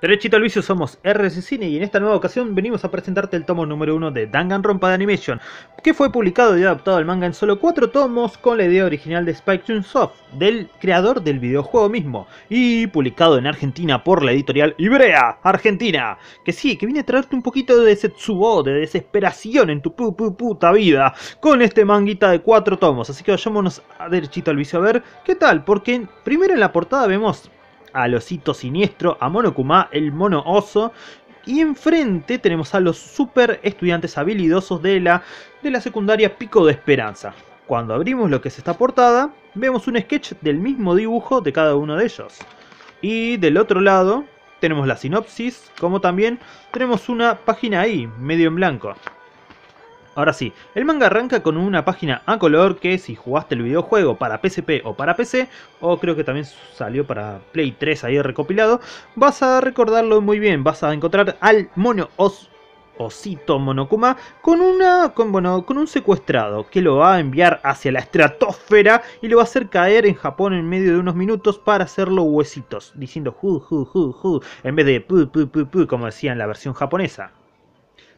Derechito al vicio somos RC Cine y en esta nueva ocasión venimos a presentarte el tomo número 1 de Danganronpa de Animation, que fue publicado y adaptado al manga en solo 4 tomos con la idea original de Spike Chunsoft, del creador del videojuego mismo, y publicado en Argentina por la editorial Ibrea, Argentina, que sí, que viene a traerte un poquito de Setsubo, de desesperación en tu pu, pu puta vida, con este manguita de 4 tomos, así que vayámonos a derechito al vicio a ver qué tal, porque primero en la portada vemos al osito siniestro, a Monokuma, el mono oso. Y enfrente tenemos a los super estudiantes habilidosos de la, de la secundaria Pico de Esperanza. Cuando abrimos lo que es esta portada, vemos un sketch del mismo dibujo de cada uno de ellos. Y del otro lado tenemos la sinopsis, como también tenemos una página ahí, medio en blanco. Ahora sí, el manga arranca con una página a color que si jugaste el videojuego para PSP o para PC, o creo que también salió para Play 3 ahí recopilado, vas a recordarlo muy bien, vas a encontrar al mono os Osito Monokuma con una con, bueno, con un secuestrado que lo va a enviar hacia la estratosfera y lo va a hacer caer en Japón en medio de unos minutos para hacerlo huesitos, diciendo hu en vez de pu pu pu pu como decía en la versión japonesa.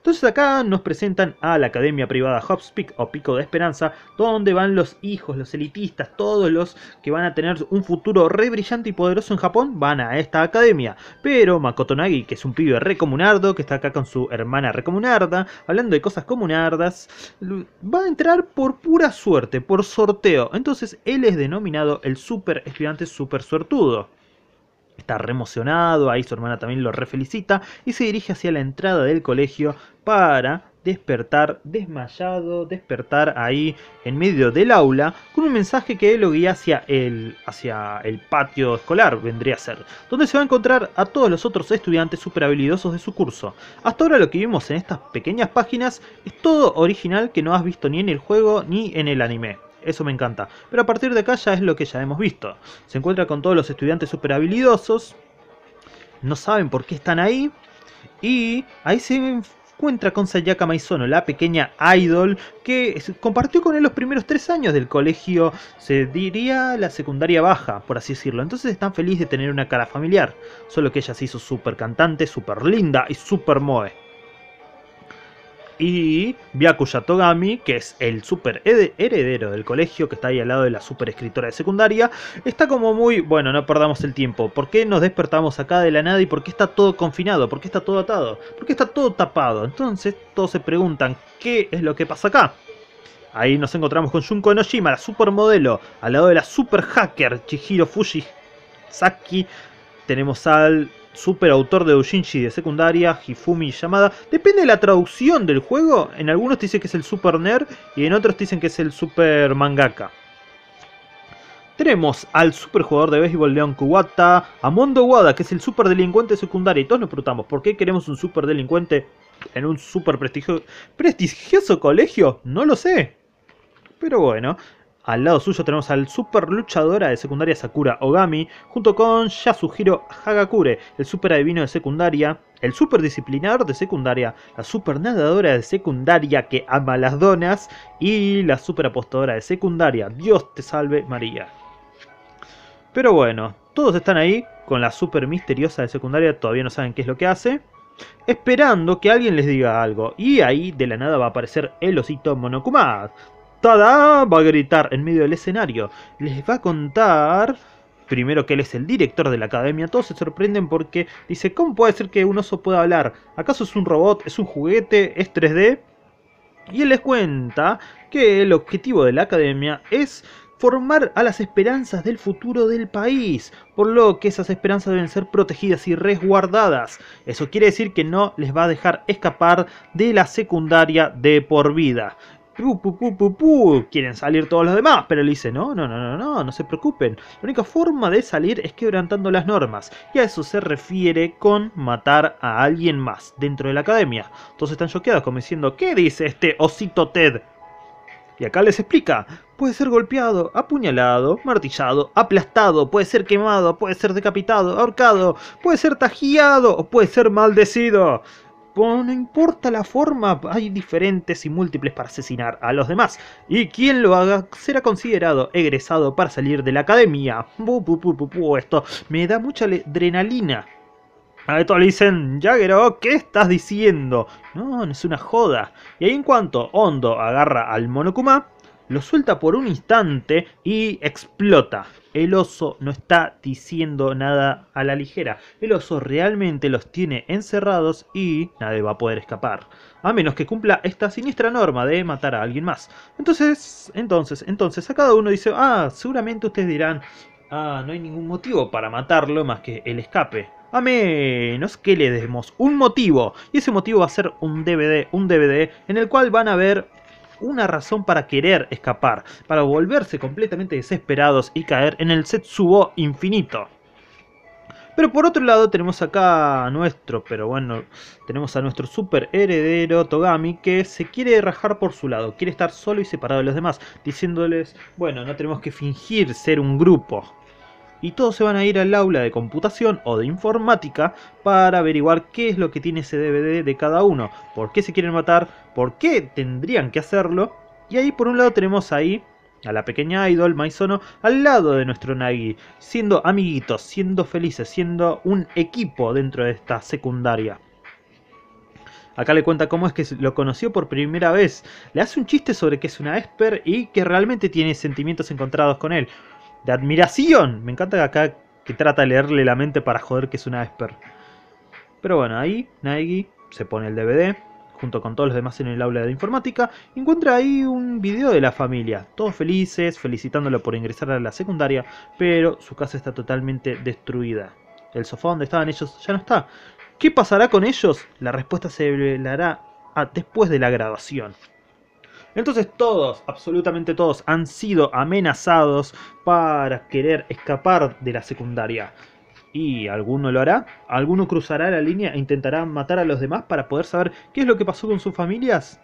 Entonces acá nos presentan a la academia privada Hopspeak o Pico de Esperanza, donde van los hijos, los elitistas, todos los que van a tener un futuro re brillante y poderoso en Japón, van a esta academia. Pero Makoto Nagi, que es un pibe recomunardo, que está acá con su hermana recomunarda, hablando de cosas comunardas, va a entrar por pura suerte, por sorteo. Entonces él es denominado el super estudiante super suertudo. Está re emocionado, ahí su hermana también lo refelicita y se dirige hacia la entrada del colegio para despertar desmayado, despertar ahí en medio del aula con un mensaje que lo guía hacia el, hacia el patio escolar, vendría a ser, donde se va a encontrar a todos los otros estudiantes super habilidosos de su curso. Hasta ahora lo que vimos en estas pequeñas páginas es todo original que no has visto ni en el juego ni en el anime. Eso me encanta. Pero a partir de acá ya es lo que ya hemos visto. Se encuentra con todos los estudiantes super habilidosos. No saben por qué están ahí. Y ahí se encuentra con Sayaka Maizono, la pequeña idol que compartió con él los primeros tres años del colegio, se diría la secundaria baja, por así decirlo. Entonces están felices de tener una cara familiar. Solo que ella se hizo súper cantante, súper linda y súper moe y Byakuya Togami, que es el super heredero del colegio, que está ahí al lado de la super escritora de secundaria, está como muy, bueno, no perdamos el tiempo, ¿por qué nos despertamos acá de la nada y por qué está todo confinado? ¿Por qué está todo atado? ¿Por qué está todo tapado? Entonces todos se preguntan, ¿qué es lo que pasa acá? Ahí nos encontramos con Junko Enoshima, la supermodelo, al lado de la super hacker Chihiro Fuji Saki. Tenemos al super autor de Doujinshi de secundaria, Hifumi llamada. Depende de la traducción del juego. En algunos dicen que es el super nerd y en otros dicen que es el super mangaka. Tenemos al super jugador de béisbol Leon Kuwata, a Mondo Wada, que es el super delincuente secundario. Y todos nos preguntamos, ¿por qué queremos un super delincuente en un super prestigio prestigioso colegio? No lo sé. Pero bueno, al lado suyo tenemos al super luchadora de secundaria Sakura Ogami, junto con Yasuhiro Hagakure, el super adivino de secundaria, el super disciplinador de secundaria, la super nadadora de secundaria que ama las donas y la super apostadora de secundaria. Dios te salve María. Pero bueno, todos están ahí con la super misteriosa de secundaria, todavía no saben qué es lo que hace esperando que alguien les diga algo. Y ahí de la nada va a aparecer el osito Monokuma, ¡Tada! Va a gritar en medio del escenario. Les va a contar primero que él es el director de la academia, todos se sorprenden porque dice, ¿cómo puede ser que un oso pueda hablar? ¿Acaso es un robot? ¿Es un juguete? ¿Es 3D? Y él les cuenta que el objetivo de la academia es formar a las esperanzas del futuro del país, por lo que esas esperanzas deben ser protegidas y resguardadas. Eso quiere decir que no les va a dejar escapar de la secundaria de por vida quieren salir todos los demás, pero él dice, no, no, no, no, no, no se preocupen. La única forma de salir es quebrantando las normas. Y a eso se refiere con matar a alguien más dentro de la academia. Todos están choqueados como diciendo, ¿qué dice este osito Ted? Y acá les explica, puede ser golpeado, apuñalado, martillado, aplastado, puede ser quemado, puede ser decapitado, ahorcado, puede ser tajiado o puede ser maldecido no importa la forma, hay diferentes y múltiples para asesinar a los demás. Y quien lo haga será considerado egresado para salir de la academia. esto me da mucha adrenalina. A todos le dicen, Jagero, ¿qué estás diciendo? No, no es una joda. Y ahí en cuanto Hondo agarra al Monokuma, lo suelta por un instante y explota. El oso no está diciendo nada a la ligera. El oso realmente los tiene encerrados y nadie va a poder escapar. A menos que cumpla esta siniestra norma de matar a alguien más. Entonces, entonces, entonces, a cada uno dice, ah, seguramente ustedes dirán, ah, no hay ningún motivo para matarlo más que el escape. A menos que le demos un motivo. Y ese motivo va a ser un DVD, un DVD en el cual van a ver una razón para querer escapar, para volverse completamente desesperados y caer en el Setsubo infinito. Pero por otro lado tenemos acá a nuestro, pero bueno, tenemos a nuestro super heredero Togami que se quiere rajar por su lado, quiere estar solo y separado de los demás, diciéndoles, bueno, no tenemos que fingir ser un grupo, y todos se van a ir al aula de computación o de informática para averiguar qué es lo que tiene ese DVD de cada uno, por qué se quieren matar, por qué tendrían que hacerlo. Y ahí por un lado tenemos ahí a la pequeña idol Maizono al lado de nuestro Nagi, siendo amiguitos, siendo felices, siendo un equipo dentro de esta secundaria. Acá le cuenta cómo es que lo conoció por primera vez. Le hace un chiste sobre que es una Esper y que realmente tiene sentimientos encontrados con él de admiración. Me encanta que acá que trata de leerle la mente para joder que es una Esper. Pero bueno, ahí Naegi se pone el DVD junto con todos los demás en el aula de informática, encuentra ahí un video de la familia, todos felices, felicitándolo por ingresar a la secundaria, pero su casa está totalmente destruida. El sofá donde estaban ellos ya no está. ¿Qué pasará con ellos? La respuesta se revelará después de la graduación. Entonces todos, absolutamente todos, han sido amenazados para querer escapar de la secundaria. ¿Y alguno lo hará? ¿Alguno cruzará la línea e intentará matar a los demás para poder saber qué es lo que pasó con sus familias?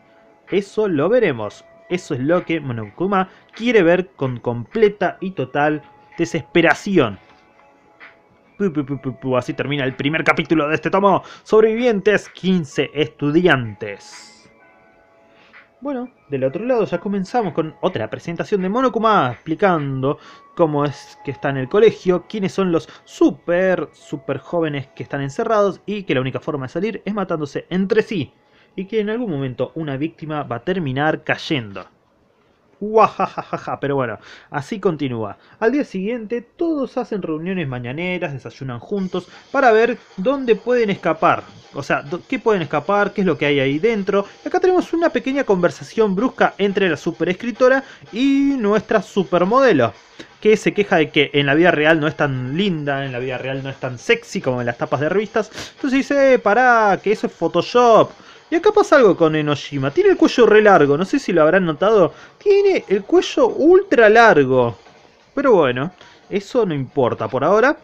Eso lo veremos. Eso es lo que Monokuma quiere ver con completa y total desesperación. Así termina el primer capítulo de este tomo. Sobrevivientes 15 estudiantes. Bueno, del otro lado ya comenzamos con otra presentación de Monokuma explicando cómo es que está en el colegio, quiénes son los super, super jóvenes que están encerrados y que la única forma de salir es matándose entre sí y que en algún momento una víctima va a terminar cayendo. Pero bueno, así continúa. Al día siguiente todos hacen reuniones mañaneras, desayunan juntos para ver dónde pueden escapar. O sea, qué pueden escapar, qué es lo que hay ahí dentro. acá tenemos una pequeña conversación brusca entre la superescritora y nuestra supermodelo. Que se queja de que en la vida real no es tan linda, en la vida real no es tan sexy como en las tapas de revistas. Entonces dice, eh, pará, que eso es Photoshop. Y acá pasa algo con Enoshima. Tiene el cuello re largo. No sé si lo habrán notado. Tiene el cuello ultra largo. Pero bueno, eso no importa por ahora.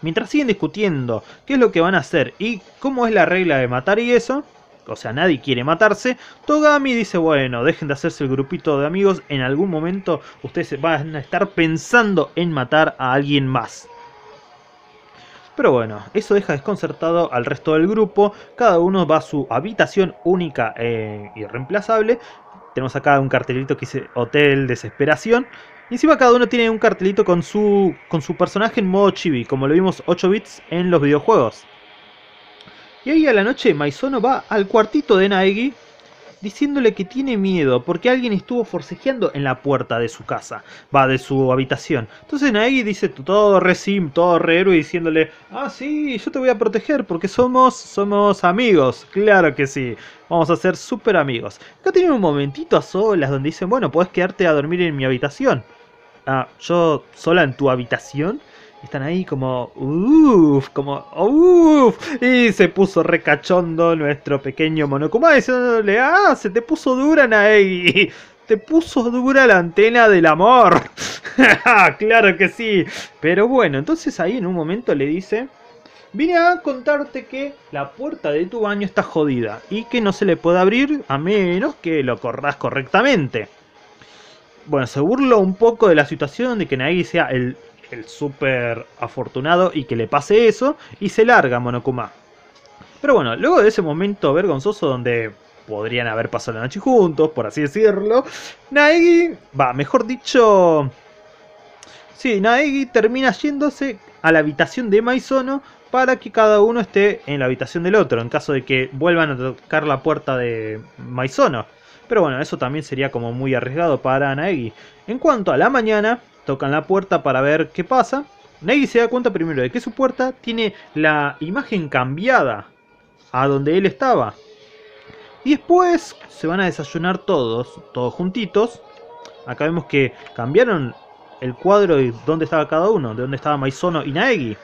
Mientras siguen discutiendo qué es lo que van a hacer y cómo es la regla de matar y eso, o sea, nadie quiere matarse, Togami dice, bueno, dejen de hacerse el grupito de amigos, en algún momento ustedes van a estar pensando en matar a alguien más. Pero bueno, eso deja desconcertado al resto del grupo. Cada uno va a su habitación única e irreemplazable. Tenemos acá un cartelito que dice Hotel Desesperación. Y encima cada uno tiene un cartelito con su, con su personaje en modo chibi, como lo vimos 8 bits en los videojuegos. Y ahí a la noche Maizono va al cuartito de Naegi diciéndole que tiene miedo porque alguien estuvo forcejeando en la puerta de su casa, va, de su habitación. Entonces Naegi dice todo re sim, todo re héroe diciéndole, ah sí, yo te voy a proteger porque somos, somos amigos, claro que sí, vamos a ser súper amigos. Acá tienen un momentito a solas donde dicen, bueno, puedes quedarte a dormir en mi habitación. Ah, yo sola en tu habitación están ahí como, uff, como, uff. Y se puso recachondo nuestro pequeño Monokuma diciéndole, ah, se te puso dura Naegi. Te puso dura la antena del amor. claro que sí. Pero bueno, entonces ahí en un momento le dice, vine a contarte que la puerta de tu baño está jodida y que no se le puede abrir a menos que lo corras correctamente. Bueno, se burló un poco de la situación de que Naegi sea el el súper afortunado y que le pase eso, y se larga Monokuma. Pero bueno, luego de ese momento vergonzoso donde podrían haber pasado la noche juntos, por así decirlo, Naegi, va, mejor dicho, sí, Naegi termina yéndose a la habitación de Maizono para que cada uno esté en la habitación del otro, en caso de que vuelvan a tocar la puerta de Maizono. Pero bueno, eso también sería como muy arriesgado para Naegi. En cuanto a la mañana, tocan la puerta para ver qué pasa. Naegi se da cuenta primero de que su puerta tiene la imagen cambiada a donde él estaba. Y después se van a desayunar todos, todos juntitos. Acá vemos que cambiaron el cuadro de dónde estaba cada uno, de dónde estaba Maizono y Naegi.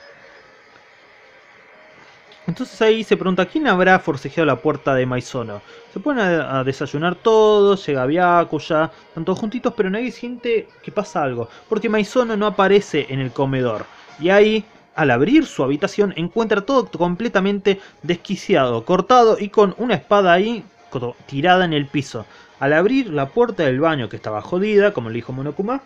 Entonces ahí se pregunta, ¿quién habrá forcejeado la puerta de Maizono? Se ponen a, desayunar todos, llega Byakuya, están todos juntitos, pero nadie siente que pasa algo. Porque Maizono no aparece en el comedor. Y ahí, al abrir su habitación, encuentra todo completamente desquiciado, cortado y con una espada ahí tirada en el piso. Al abrir la puerta del baño, que estaba jodida, como le dijo Monokuma,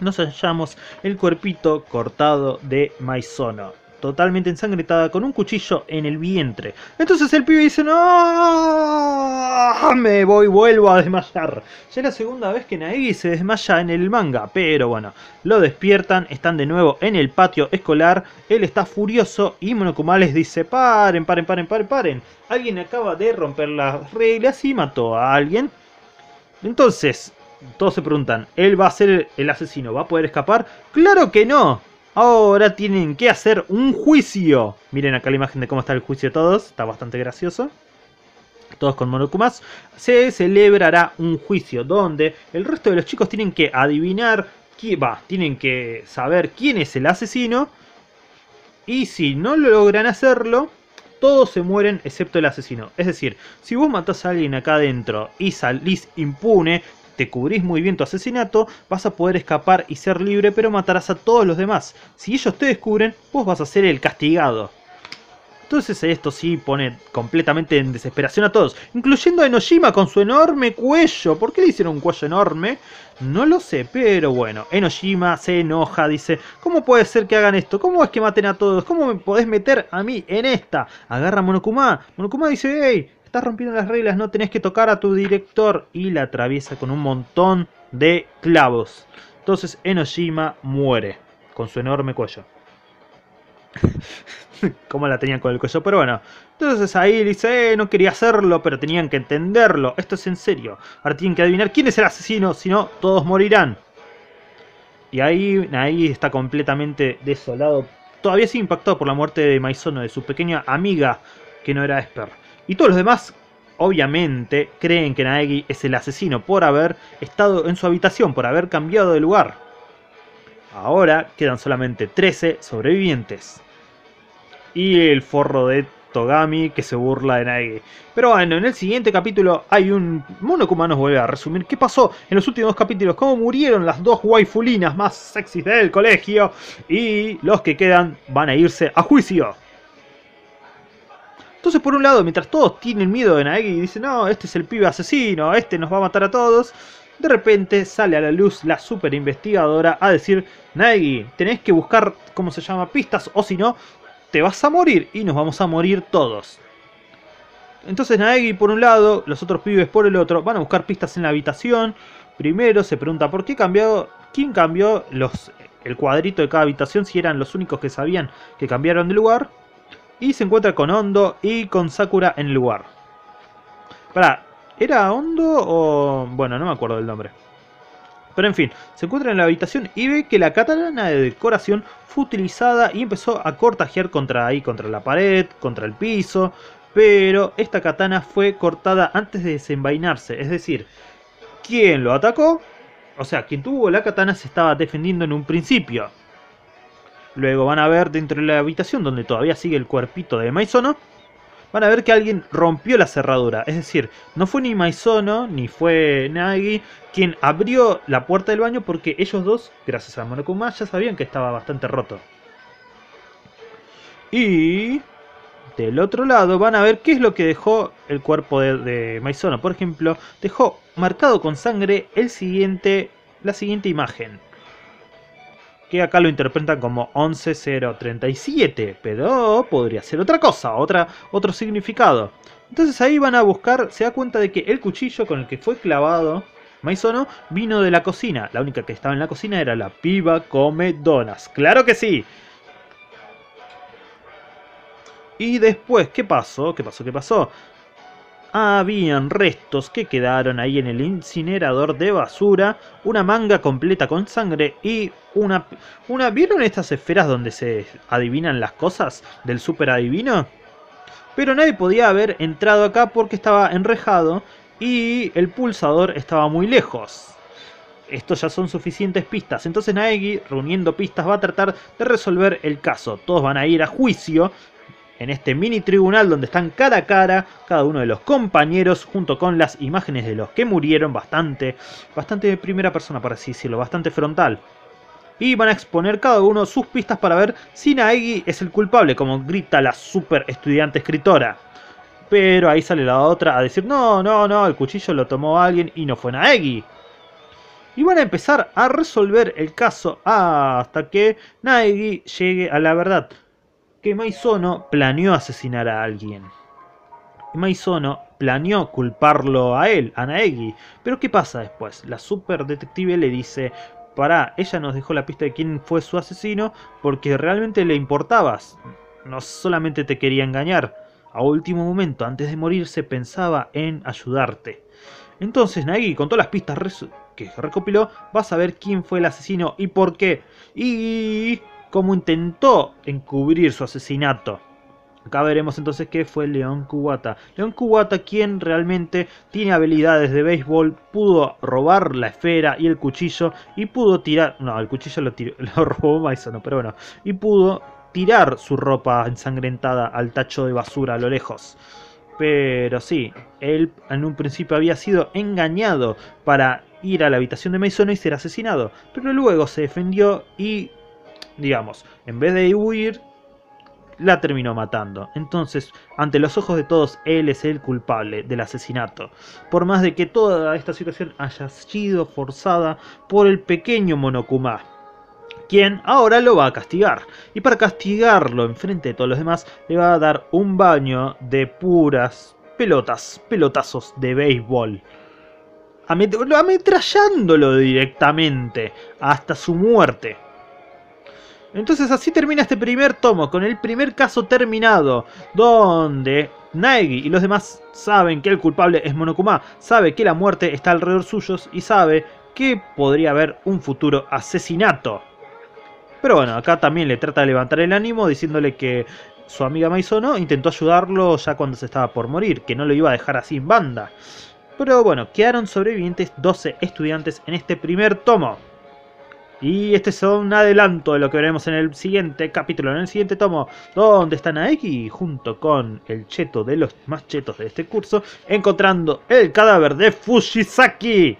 nos hallamos el cuerpito cortado de Maizono totalmente ensangrentada con un cuchillo en el vientre. Entonces el pibe dice, no, me voy, vuelvo a desmayar. Ya es la segunda vez que Naegi se desmaya en el manga, pero bueno, lo despiertan, están de nuevo en el patio escolar, él está furioso y Monokuma les dice, paren, paren, paren, paren, paren. Alguien acaba de romper las reglas y mató a alguien. Entonces, todos se preguntan, ¿él va a ser el asesino? ¿Va a poder escapar? ¡Claro que no! Ahora tienen que hacer un juicio. Miren acá la imagen de cómo está el juicio de todos. Está bastante gracioso. Todos con monokumas. Se celebrará un juicio donde el resto de los chicos tienen que adivinar. Va, tienen que saber quién es el asesino. Y si no logran hacerlo, todos se mueren excepto el asesino. Es decir, si vos matás a alguien acá adentro y salís impune, te cubrís muy bien tu asesinato, vas a poder escapar y ser libre, pero matarás a todos los demás. Si ellos te descubren, vos vas a ser el castigado. Entonces esto sí pone completamente en desesperación a todos, incluyendo a Enoshima con su enorme cuello. ¿Por qué le hicieron un cuello enorme? No lo sé, pero bueno, Enoshima se enoja, dice, ¿cómo puede ser que hagan esto? ¿Cómo es que maten a todos? ¿Cómo me podés meter a mí en esta? Agarra a Monokuma. Monokuma dice, hey, estás rompiendo las reglas, no tenés que tocar a tu director. Y la atraviesa con un montón de clavos. Entonces Enoshima muere con su enorme cuello. Como la tenían con el cuello, pero bueno. Entonces ahí dice, eh, no quería hacerlo, pero tenían que entenderlo. Esto es en serio. Ahora tienen que adivinar quién es el asesino, si no, todos morirán. Y ahí, ahí está completamente desolado. Todavía sigue impactado por la muerte de Maizono, de su pequeña amiga, que no era Esper. Y todos los demás, obviamente, creen que Naegi es el asesino por haber estado en su habitación, por haber cambiado de lugar. Ahora quedan solamente 13 sobrevivientes. Y el forro de Togami que se burla de Naegi. Pero bueno, en el siguiente capítulo hay un... Monokuma nos vuelve a resumir qué pasó en los últimos capítulos, cómo murieron las dos waifulinas más sexys del colegio y los que quedan van a irse a juicio. Entonces, por un lado, mientras todos tienen miedo de Naegi y dicen, no, este es el pibe asesino, este nos va a matar a todos, de repente sale a la luz la super investigadora a decir, Naegi, tenés que buscar, ¿cómo se llama?, pistas, o si no, te vas a morir y nos vamos a morir todos. Entonces Naegi por un lado, los otros pibes por el otro, van a buscar pistas en la habitación. Primero se pregunta por qué cambió, quién cambió los, el cuadrito de cada habitación si eran los únicos que sabían que cambiaron de lugar y se encuentra con Hondo y con Sakura en el lugar. Para, ¿era Hondo o...? Bueno, no me acuerdo del nombre. Pero en fin, se encuentra en la habitación y ve que la katana de decoración fue utilizada y empezó a cortajear contra ahí, contra la pared, contra el piso. Pero esta katana fue cortada antes de desenvainarse. Es decir, quien lo atacó, o sea, quien tuvo la katana se estaba defendiendo en un principio. Luego van a ver dentro de la habitación donde todavía sigue el cuerpito de Maizono. Van a ver que alguien rompió la cerradura. Es decir, no fue ni Maizono ni fue Nagi quien abrió la puerta del baño porque ellos dos, gracias a Monokuma, ya sabían que estaba bastante roto. Y del otro lado van a ver qué es lo que dejó el cuerpo de, de Maizono. Por ejemplo, dejó marcado con sangre el siguiente, la siguiente imagen que acá lo interpretan como 11037, pero podría ser otra cosa, otra, otro significado. Entonces ahí van a buscar, se da cuenta de que el cuchillo con el que fue clavado Maizono vino de la cocina. La única que estaba en la cocina era la piba come donas. ¡Claro que sí! Y después, ¿qué pasó? ¿Qué pasó? ¿Qué pasó? Habían restos que quedaron ahí en el incinerador de basura, una manga completa con sangre y una... ¿Vieron estas esferas donde se adivinan las cosas del super adivino? Pero nadie podía haber entrado acá porque estaba enrejado y el pulsador estaba muy lejos. Estos ya son suficientes pistas, entonces Naegi, reuniendo pistas, va a tratar de resolver el caso. Todos van a ir a juicio en este mini tribunal donde están cara a cara cada uno de los compañeros junto con las imágenes de los que murieron bastante, bastante de primera persona por así decirlo, bastante frontal. Y van a exponer cada uno sus pistas para ver si Naegi es el culpable, como grita la super estudiante escritora. Pero ahí sale la otra a decir, no, no, no, el cuchillo lo tomó alguien y no fue Naegi. Y van a empezar a resolver el caso hasta que Naegi llegue a la verdad que Maizono planeó asesinar a alguien. Maizono planeó culparlo a él, a Naegi. Pero ¿qué pasa después? La super detective le dice, para, ella nos dejó la pista de quién fue su asesino porque realmente le importabas. No solamente te quería engañar. A último momento, antes de morirse, pensaba en ayudarte. Entonces Naegi, con todas las pistas que recopiló, va a saber quién fue el asesino y por qué. Y cómo intentó encubrir su asesinato. Acá veremos entonces qué fue León Cubata. León Cubata, quien realmente tiene habilidades de béisbol, pudo robar la esfera y el cuchillo y pudo tirar... No, el cuchillo lo, lo robó Maisono, pero bueno. Y pudo tirar su ropa ensangrentada al tacho de basura a lo lejos. Pero sí, él en un principio había sido engañado para ir a la habitación de Maisono y ser asesinado. Pero luego se defendió y digamos, en vez de huir, la terminó matando. Entonces, ante los ojos de todos, él es el culpable del asesinato. Por más de que toda esta situación haya sido forzada por el pequeño Monokuma, quien ahora lo va a castigar. Y para castigarlo en frente de todos los demás, le va a dar un baño de puras pelotas, pelotazos de béisbol. Ametrallándolo directamente hasta su muerte. Entonces así termina este primer tomo, con el primer caso terminado, donde Naegi y los demás saben que el culpable es Monokuma, sabe que la muerte está alrededor suyos y sabe que podría haber un futuro asesinato. Pero bueno, acá también le trata de levantar el ánimo diciéndole que su amiga Maizono intentó ayudarlo ya cuando se estaba por morir, que no lo iba a dejar así en banda. Pero bueno, quedaron sobrevivientes 12 estudiantes en este primer tomo. Y este es un adelanto de lo que veremos en el siguiente capítulo, en el siguiente tomo, donde está Naeki junto con el cheto de los más chetos de este curso, encontrando el cadáver de Fushisaki.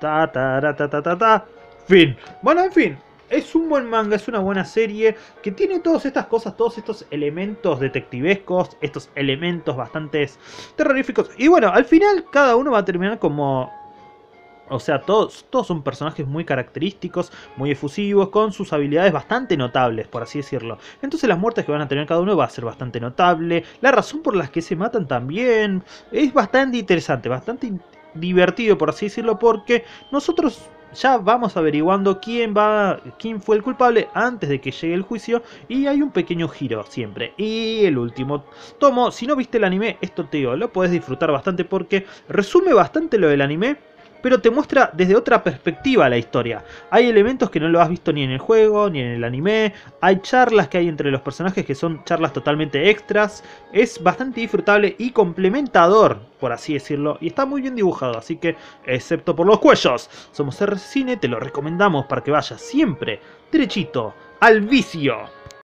Ta ta ta ta ta ta. Fin. Bueno, en fin, es un buen manga, es una buena serie que tiene todas estas cosas, todos estos elementos detectivescos, estos elementos bastante terroríficos. Y bueno, al final cada uno va a terminar como o sea, todos, todos son personajes muy característicos, muy efusivos, con sus habilidades bastante notables, por así decirlo. Entonces las muertes que van a tener cada uno va a ser bastante notable. La razón por la que se matan también es bastante interesante, bastante divertido, por así decirlo, porque nosotros ya vamos averiguando quién va, quién fue el culpable antes de que llegue el juicio y hay un pequeño giro siempre. Y el último tomo, si no viste el anime, esto te lo puedes disfrutar bastante porque resume bastante lo del anime pero te muestra desde otra perspectiva la historia. Hay elementos que no lo has visto ni en el juego, ni en el anime, hay charlas que hay entre los personajes que son charlas totalmente extras, es bastante disfrutable y complementador, por así decirlo, y está muy bien dibujado, así que, excepto por los cuellos, somos R Cine, te lo recomendamos para que vayas siempre derechito al vicio.